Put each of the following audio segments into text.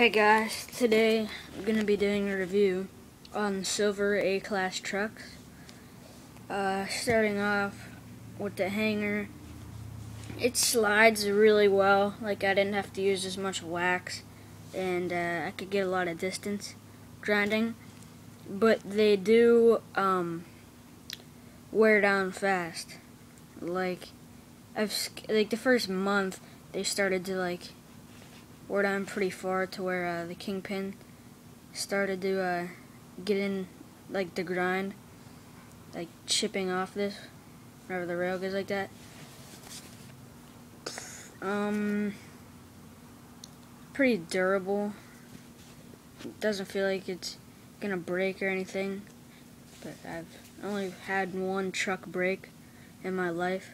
Hey guys, today I'm going to be doing a review on silver A-class trucks. Uh, starting off with the hanger. It slides really well, like I didn't have to use as much wax and uh, I could get a lot of distance grinding. But they do um, wear down fast. Like, I've like the first month they started to like we're down pretty far to where uh, the kingpin started to uh, get in like the grind, like chipping off this whenever the rail goes like that. Um, pretty durable. doesn't feel like it's gonna break or anything, but I've only had one truck break in my life,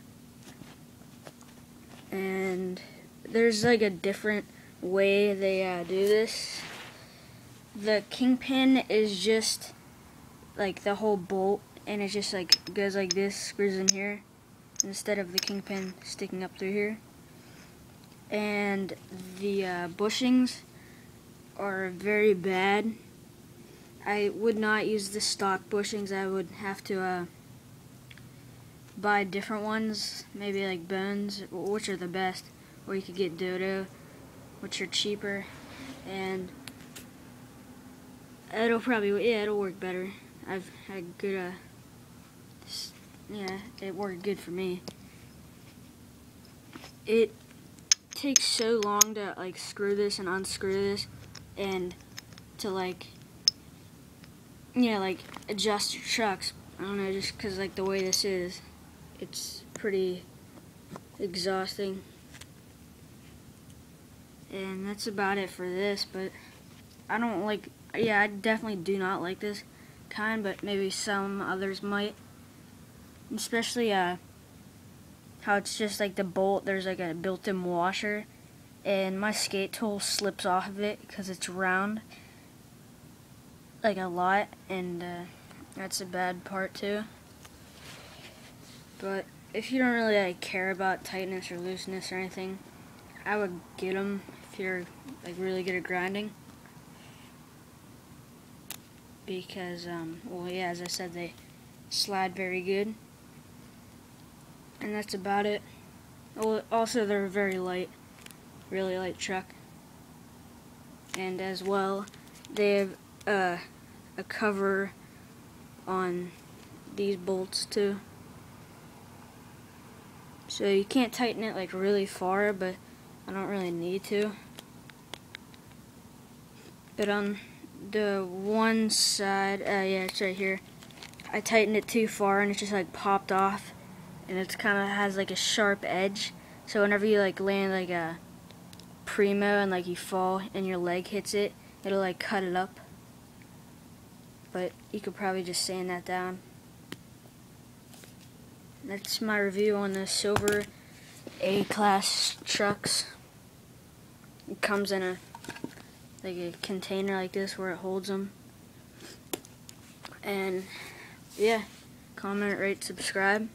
and there's like a different way they uh, do this. The kingpin is just like the whole bolt and it just like goes like this, screws in here instead of the kingpin sticking up through here. And the uh, bushings are very bad. I would not use the stock bushings. I would have to uh, buy different ones, maybe like bones, which are the best, or you could get Doh Doh which are cheaper, and it'll probably, yeah, it'll work better. I've had good, uh, yeah, it worked good for me. It takes so long to, like, screw this and unscrew this, and to, like, yeah, like, adjust your trucks. I don't know, just because, like, the way this is, it's pretty exhausting and that's about it for this but I don't like yeah I definitely do not like this kind but maybe some others might. Especially uh how it's just like the bolt there's like a built-in washer and my skate tool slips off of it because it's round like a lot and uh, that's a bad part too. But if you don't really like care about tightness or looseness or anything I would get them you're like really good at grinding. Because um, well yeah as I said they slide very good. And that's about it. Also they're very light really light truck. And as well they have uh, a cover on these bolts too. So you can't tighten it like really far but I don't really need to but on the one side, uh, yeah, it's right here. I tightened it too far and it just like popped off. And it kind of has like a sharp edge. So whenever you like land like a primo and like you fall and your leg hits it, it'll like cut it up. But you could probably just sand that down. That's my review on the silver A-class trucks. It comes in a like a container like this where it holds them. And yeah, comment, rate, subscribe.